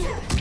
I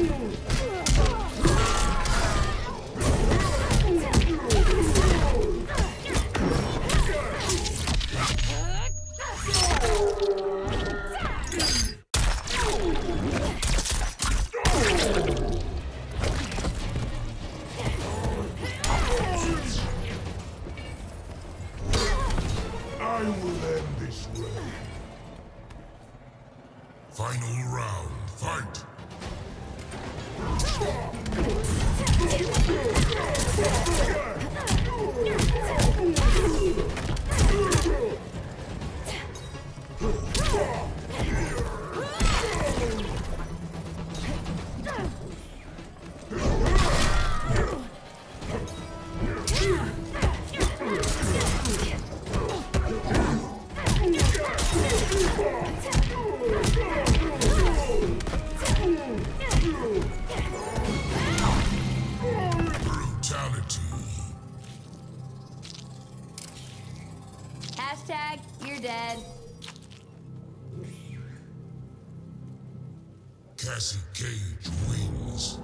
I will end this way. Final round, fight. Brutality. Hashtag, you're dead. Cassie Cage wins.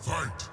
Fight!